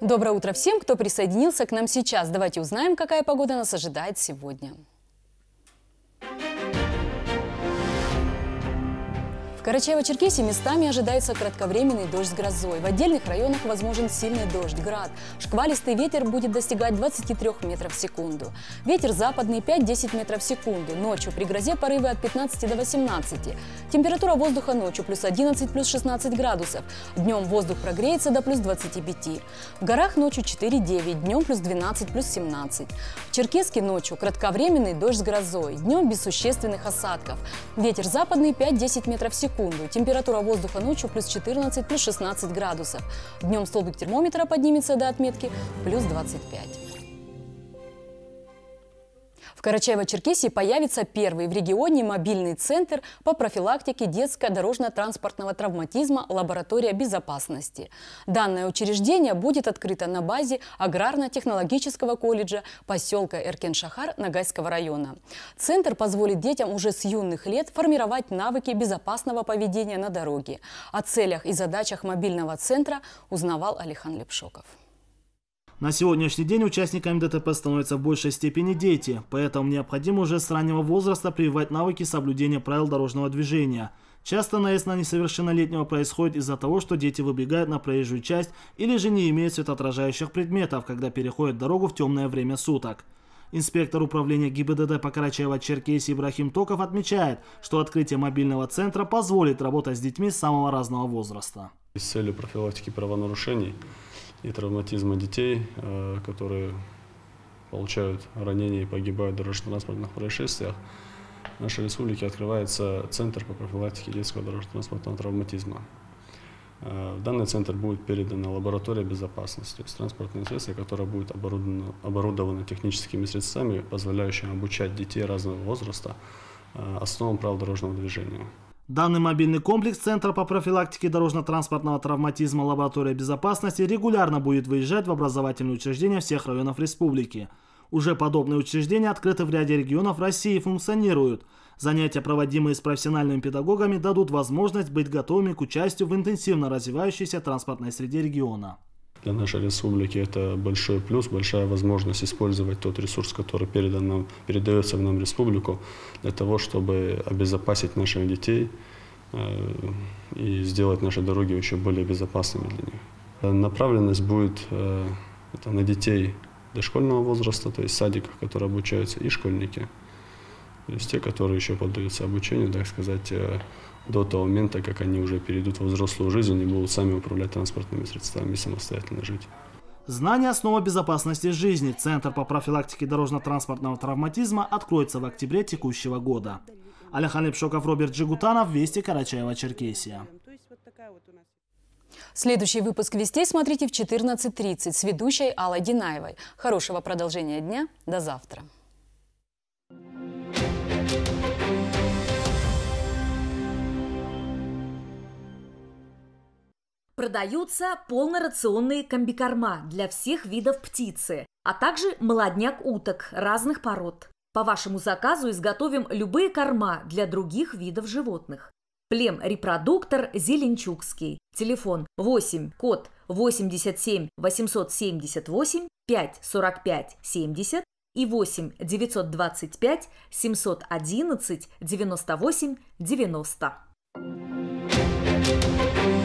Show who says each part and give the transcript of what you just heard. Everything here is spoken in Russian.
Speaker 1: Доброе утро всем, кто присоединился к нам сейчас. Давайте узнаем, какая погода нас ожидает сегодня. В Карачаево-Черкесии местами ожидается кратковременный дождь с грозой. В отдельных районах возможен сильный дождь, град. Шквалистый ветер будет достигать 23 метров в секунду. Ветер западный 5-10 метров в секунду. Ночью при грозе порывы от 15 до 18. Температура воздуха ночью плюс 11, плюс 16 градусов. Днем воздух прогреется до плюс 25. В горах ночью 4-9, днем плюс 12, плюс 17. В Черкеске ночью кратковременный дождь с грозой. Днем без существенных осадков. Ветер западный 5-10 метров в секунду секунду. Температура воздуха ночью плюс 14, плюс 16 градусов. Днем столбик термометра поднимется до отметки плюс 25. В Карачаево-Черкесии появится первый в регионе мобильный центр по профилактике детско-дорожно-транспортного травматизма «Лаборатория безопасности». Данное учреждение будет открыто на базе Аграрно-технологического колледжа поселка Эркен-Шахар Нагайского района. Центр позволит детям уже с юных лет формировать навыки безопасного поведения на дороге. О целях и задачах мобильного центра узнавал Алихан Лепшоков.
Speaker 2: На сегодняшний день участниками ДТП становятся в большей степени дети, поэтому необходимо уже с раннего возраста прививать навыки соблюдения правил дорожного движения. Часто наезд на несовершеннолетнего происходит из-за того, что дети выбегают на проезжую часть или же не имеют светоотражающих предметов, когда переходят дорогу в темное время суток. Инспектор управления ГИБДД по Карачаево-Черкесии Ибрахим Токов отмечает, что открытие мобильного центра позволит работать с детьми самого разного возраста.
Speaker 3: С целью профилактики правонарушений и травматизма детей, э, которые получают ранения и погибают в дорожно-транспортных происшествиях, в нашей республике открывается Центр по профилактике детского дорожно-транспортного травматизма. Э, в данный центр будет передана лаборатория безопасности, то есть транспортное средство, которое будет оборудовано, оборудовано техническими средствами, позволяющими обучать детей разного возраста э, основам правил дорожного движения.
Speaker 2: Данный мобильный комплекс Центра по профилактике дорожно-транспортного травматизма Лаборатория безопасности регулярно будет выезжать в образовательные учреждения всех районов республики. Уже подобные учреждения открыты в ряде регионов России и функционируют. Занятия, проводимые с профессиональными педагогами, дадут возможность быть готовыми к участию в интенсивно развивающейся транспортной среде региона.
Speaker 3: Для нашей республики это большой плюс, большая возможность использовать тот ресурс, который передан нам, передается в нам республику, для того, чтобы обезопасить наших детей э, и сделать наши дороги еще более безопасными для них. Направленность будет э, это на детей дошкольного возраста, то есть садиках, которые обучаются, и школьники. То есть те, которые еще поддаются обучению, так сказать, э, до того момента, как они уже перейдут в взрослую жизнь и будут сами управлять транспортными средствами и самостоятельно жить.
Speaker 2: Знание основа безопасности жизни. Центр по профилактике дорожно-транспортного травматизма откроется в октябре текущего года. Аляхан Лепшоков, Роберт Джигутанов, Вести Карачаева, Черкесия.
Speaker 1: Следующий выпуск «Вестей» смотрите в 14.30 с ведущей Аллой Динаевой. Хорошего продолжения дня. До завтра.
Speaker 4: Продаются полнорационные комбикорма для всех видов птицы, а также молодняк уток разных пород. По вашему заказу изготовим любые корма для других видов животных. Плем-репродуктор Зеленчукский. Телефон 8, код 87 878 5 45 70 и 8 925 711 98 90.